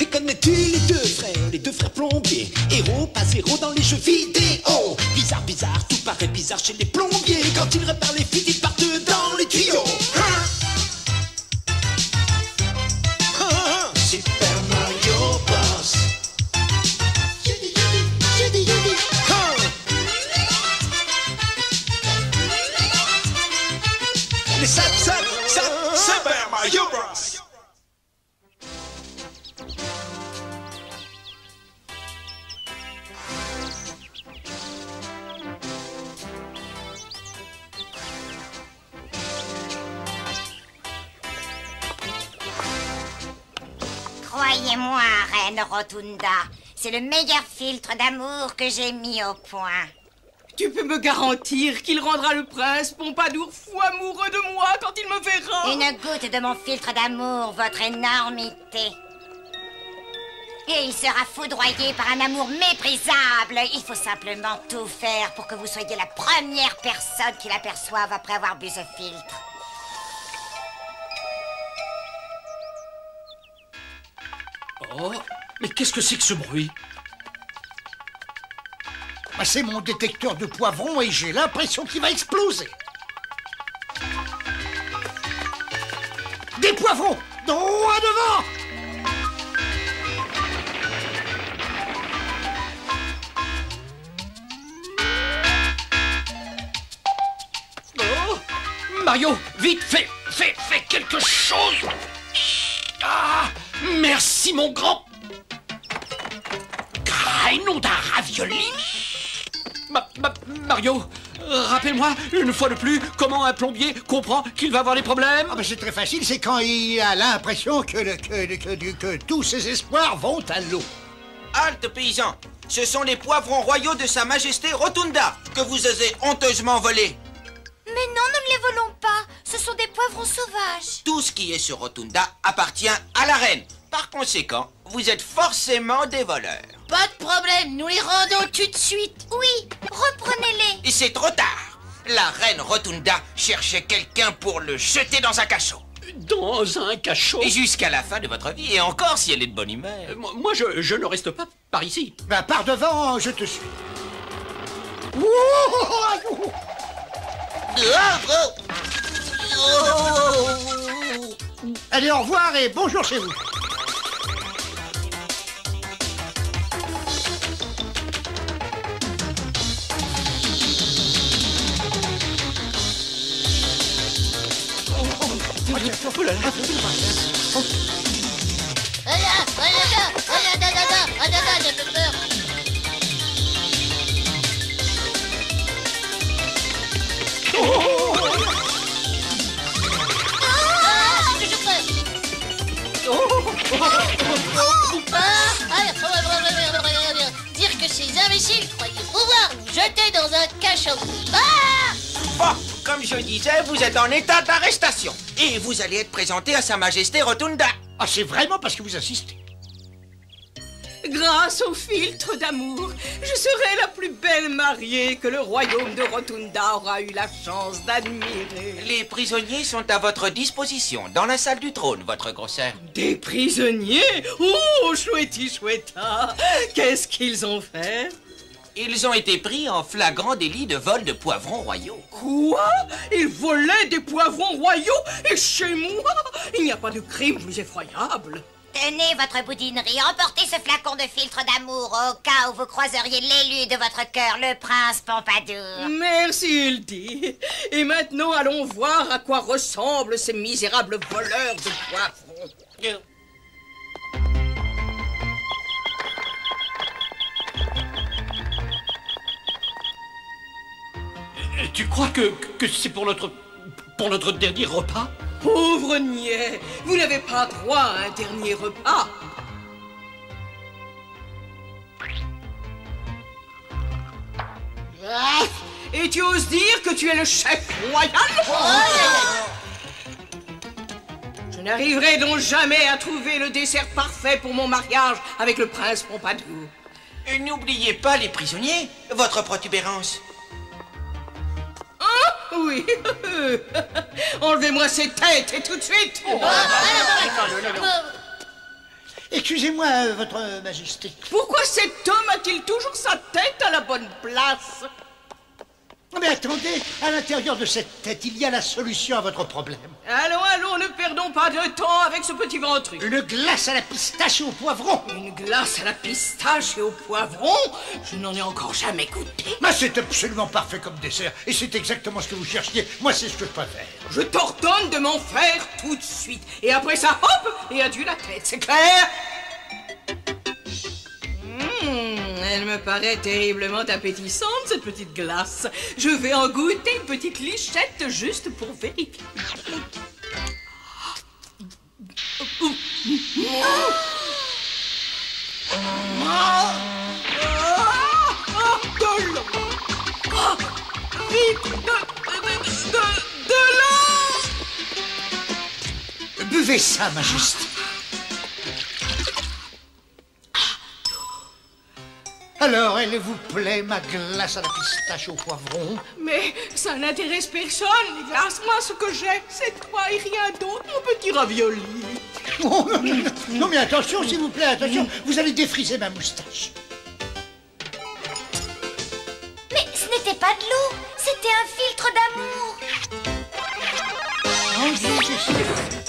Et connais-tu les deux frères, les deux frères plombiers? Héros, pas zéro dans les jeux vidéo. Bizarre, bizarre, tout paraît bizarre chez les plombiers. Quand ils réparent les fuites, ils partent dans les tuyaux. Hein? Super Mario Bros. Les sap, sap, sap, Super Mario Bros Reine Rotunda, c'est le meilleur filtre d'amour que j'ai mis au point. Tu peux me garantir qu'il rendra le prince Pompadour fou amoureux de moi quand il me verra Une goutte de mon filtre d'amour, votre énormité. Et il sera foudroyé par un amour méprisable. Il faut simplement tout faire pour que vous soyez la première personne qu'il aperçoive après avoir bu ce filtre. Oh, mais qu'est-ce que c'est que ce bruit Bah, c'est mon détecteur de poivrons et j'ai l'impression qu'il va exploser. Des poivrons Droit devant Oh Mario, vite, fais, fais, fais quelque chose Ah Merci, mon grand Graïnon d'un ravioli Ma- ma- Mario, rappelle-moi une fois de plus comment un plombier comprend qu'il va avoir des problèmes Ah, bah, C'est très facile, c'est quand il a l'impression que, le- que, que, que- que tous ses espoirs vont à l'eau. Halte, paysan Ce sont les poivrons royaux de Sa Majesté Rotunda que vous osez honteusement voler. Mais non, ne me les volons pas. Ce sont des poivrons sauvages. Tout ce qui est sur Rotunda appartient à la reine. Par conséquent, vous êtes forcément des voleurs. Pas de problème, nous les rendons tout de suite. Oui, reprenez-les. Et c'est trop tard. La reine Rotunda cherchait quelqu'un pour le jeter dans un cachot. Dans un cachot Et jusqu'à la fin de votre vie, et encore si elle est de bonne humeur. Euh, Moi, moi, je, je ne reste pas par ici. Bah, par devant, je te suis. Allez, au revoir et bonjour chez vous. Dire que ces imbéciles croyaient pouvoir nous jeter dans un cachot. Ah comme je disais, vous êtes en état d'arrestation. Et vous allez être présenté à Sa Majesté Rotunda. Ah, c'est vraiment parce que vous insistez. Grâce au filtre d'amour, je serai la plus belle mariée que le royaume de Rotunda aura eu la chance d'admirer. Les prisonniers sont à votre disposition dans la salle du trône, votre grosseur. Des prisonniers? Oh, chouetti chouetta Qu'est-ce qu'ils ont fait? Ils ont été pris en flagrant délit de vol de poivrons royaux. Quoi? Ils volaient des poivrons royaux? Et chez moi? Il n'y a pas de crime plus effroyable Tenez votre boudinerie, emportez ce flacon de filtre d'amour au cas où vous croiseriez l'élu de votre cœur, le prince Pompadour. Merci, Hildy. Et maintenant, allons voir à quoi ressemblent ces misérables voleurs de poivrons. Tu crois que, que c'est pour notre, pour notre dernier repas? Pauvre niais, vous n'avez pas droit à un dernier repas. Ah, Et tu oses dire que tu es le chef royal? Je n'arriverai donc jamais à trouver le dessert parfait pour mon mariage avec le prince Pompadour. Et N'oubliez pas les prisonniers, votre protubérance. Oui. Enlevez-moi ces têtes et tout de suite. Ah, Excusez-moi, votre majesté. Pourquoi cet homme a-t-il toujours sa tête à la bonne place? Mais attendez, à l'intérieur de cette tête, il y a la solution à votre problème. Allons, allons, ne perdons pas de temps avec ce petit ventru. Une glace à la pistache et au poivron. Une glace à la pistache et au poivron Je n'en ai encore jamais goûté. Mais c'est absolument parfait comme dessert. Et c'est exactement ce que vous cherchiez. Moi, c'est ce que je préfère. Je t'ordonne de m'en faire tout de suite. Et après ça, hop, et adieu la tête, c'est clair? Elle me paraît terriblement appétissante, cette petite glace. Je vais en goûter une petite lichette juste pour vérifier. Buvez ça, majesté. Alors, elle vous plaît, ma glace à la pistache au poivron Mais ça n'intéresse personne, les glaces. Moi, ce que j'ai, c'est toi et rien d'autre, mon petit ravioli. Oh, non, mais attention, s'il vous plaît, attention. Vous allez défriser ma moustache. Mais ce n'était pas de l'eau, c'était un filtre d'amour. Oh, sais.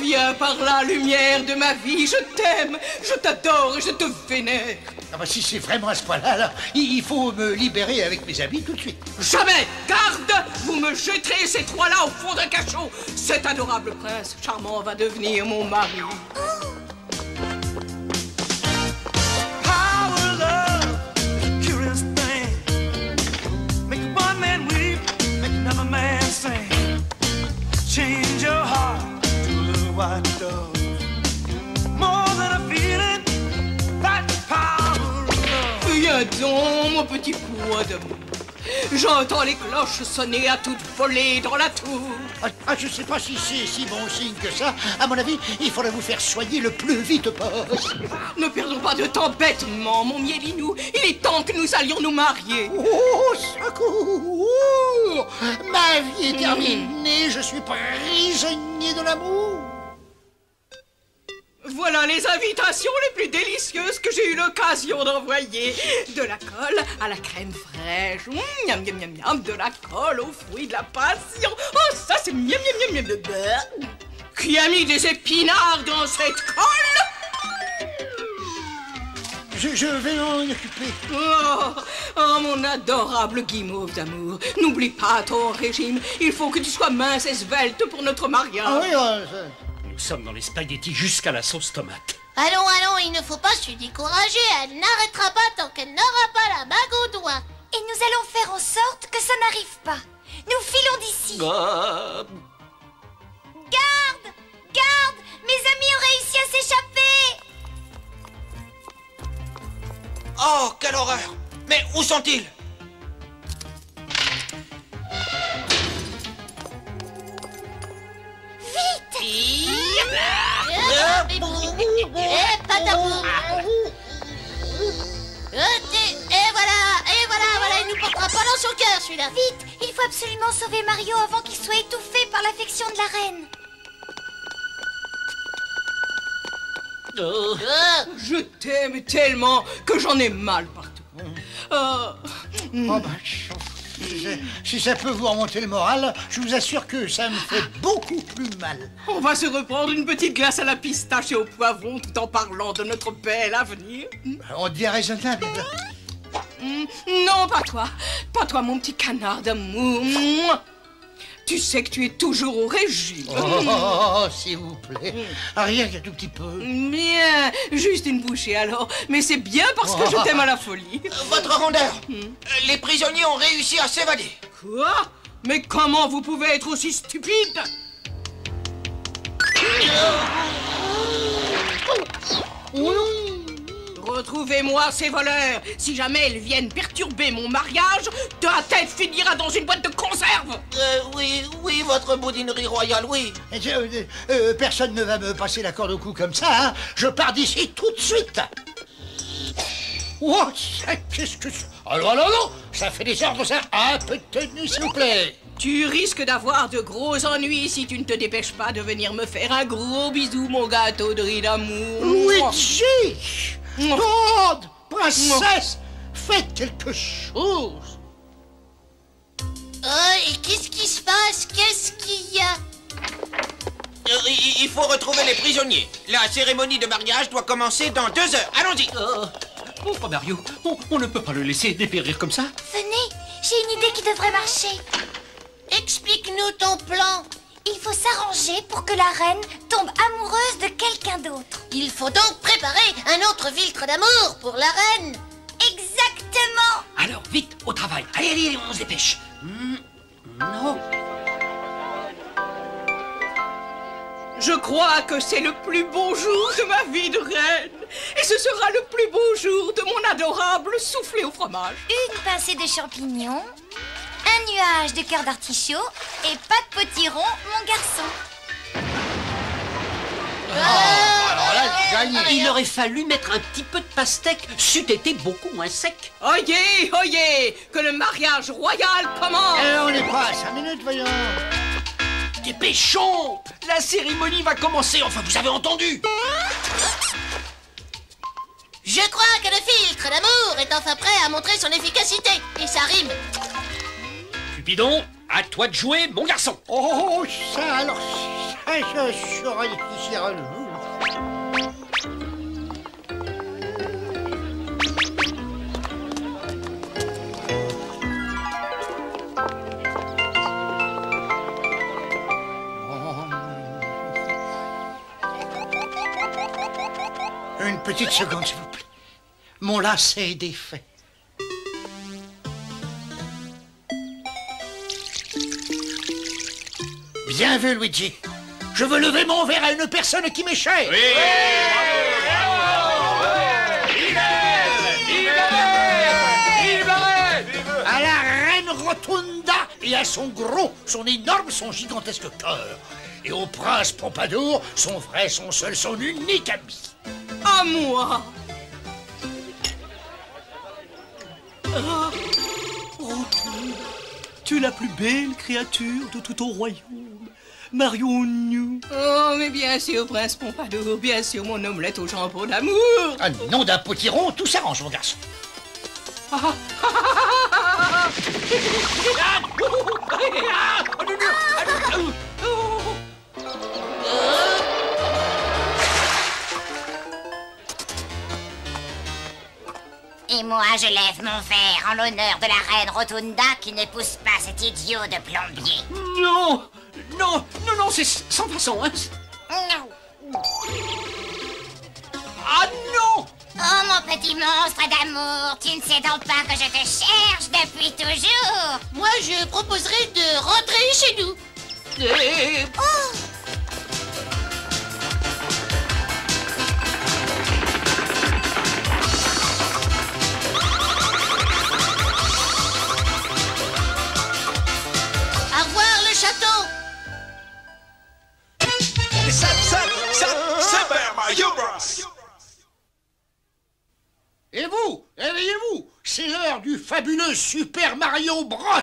Viens par là, lumière de ma vie, je t'aime, je t'adore et je te vénère. Ah bah, si c'est vraiment à ce point-là, il il faut me libérer avec mes habits tout de suite. Jamais Garde Vous me jetterez ces trois-là au fond d'un cachot Cet adorable prince charmant va devenir mon mari. J'entends les cloches sonner à toute volée dans la tour. Ah, ah, je sais pas si c'est si bon signe que ça. À mon avis, il faudrait vous faire soigner le plus vite possible. Ne perdons pas de temps bêtement, mon mielinou. Il est temps que nous allions nous marier. Oh, secours Ma vie est terminée, je suis prisonnier de l'amour. Voilà les invitations les plus délicieuses que j'ai eu l'occasion d'envoyer. De la colle à la crème fraîche. Mmh, miam, miam, miam, miam. De la colle aux fruits de la passion. Oh, ça c'est miam, miam, miam, miam. miam. Qui a mis des épinards dans cette colle? Je, je vais m'en occuper. Oh, oh, mon adorable guimauve d'amour. N'oublie pas ton régime. Il faut que tu sois mince et svelte pour notre mariage. Ah oui, euh, ça- Nous sommes dans les spaghettis jusqu'à la sauce tomate. Allons, allons, il ne faut pas se décourager. Elle n'arrêtera pas tant qu'elle n'aura pas la bague au doigt. Et nous allons faire en sorte que ça n'arrive pas. Nous filons d'ici. Ah, Garde Garde Mes amis ont réussi à s'échapper Oh, quelle horreur Mais où sont-ils? T'es- Et voilà, et voilà, voilà, il nous portera pas dans son cœur celui-là. Vite Il faut absolument sauver Mario avant qu'il soit étouffé par l'affection de la reine. oh. Ah, Je t'aime tellement que j'en ai mal partout. Oh, Oh, bah, chou. Si, ça- peut vous remonter le moral, je vous assure que ça me fait beaucoup plus mal. on va se reprendre une petite glace à la pistache et au poivron tout en parlant de notre bel avenir. On dit raisonnable. Hmm, Non, pas toi. Pas toi, mon petit canard d'amour. Tu sais que tu es toujours au régime. Oh, s'il vous plaît. Ah, Rien qu'un tout petit peu. Bien, juste une bouchée alors. Mais c'est bien parce que je t'aime à la folie. Votre rondeur Euh, Les prisonniers ont réussi à s'évader. Quoi? Mais comment vous pouvez être aussi stupide? Retrouvez-moi ces voleurs. Si jamais ils viennent perturber mon mariage, ta tête finira dans une boîte de conserve. Euh, oui, oui, votre boudinerie royale, oui. Eh, euh, euh, personne ne va me passer la corde au cou comme ça, hein. Je pars d'ici tout de suite. Oh, qu'est-ce que c'est? Alors, alors, non Ça fait des ordres, ça Un peu de tenue, s'il vous plaît Tu risques d'avoir de gros ennuis si tu ne te dépêches pas de venir me faire un gros bisou, mon gâteau de riz d'amour. Luigi Todd Princesse Faites quelque chose Oh, et qu'est-ce qui se passe? Qu'est-ce qu'il y a? Euh, il faut retrouver les prisonniers. La cérémonie de mariage doit commencer dans deux heures. Allons-y. Oh, pauvre Mario, on, on ne peut pas le laisser dépérir comme ça. Venez, j'ai une idée qui devrait marcher. Explique-nous ton plan. Il faut s'arranger pour que la reine tombe amoureuse de quelqu'un d'autre. Il faut donc préparer un autre filtre d'amour pour la reine. Exactement Alors, vite, au travail. Allez, allez, allez, on se dépêche. Hmm, non. Je crois que c'est le plus beau jour de ma vie de reine. Et ce sera le plus beau jour de mon adorable soufflé au fromage. Une pincée de champignons, un nuage de cœur d'artichaut et pas de potiron, mon garçon. Alors là, gagné Il aurait fallu mettre un petit peu de pastèque. C'eût été beaucoup moins sec. Oyez, oyez, que le mariage royal commence. Eh, on n'est pas à 5 minutes, voyons Dépêchons La cérémonie va commencer, enfin, vous avez entendu Je crois que le filtre d'amour est enfin prêt à montrer son efficacité. Et ça rime. Cupidon, à toi de jouer, mon garçon. Oh, ça, alors, ça, je un jour. Une petite seconde, s'il vous plaît. Mon lacet est défait. Bien vu, Luigi. Je veux lever mon verre à une personne qui m'est chère. À la reine Rotunda et à son gros, son énorme, son gigantesque cœur. Et au prince Pompadour, son vrai, son seul, son unique ami. À moi. Oh, Tu es la plus belle créature de tout ton royaume. Mario New. Oh, mais bien sûr, prince Pompadour, bien sûr, mon omelette au jambon d'amour. Ah, nom d'un potiron, tout s'arrange, mon garçon. Et moi, je lève mon verre en l'honneur de la reine Rotunda qui n'épouse pas cet idiot de plombier. Non Non Non, non, c'est sans façon, hein Non. Ah non Oh, mon petit monstre d'amour, tu ne sais donc pas que je te cherche depuis toujours. Moi, je proposerais de rentrer chez nous. Eh, Au Super Mario Bros.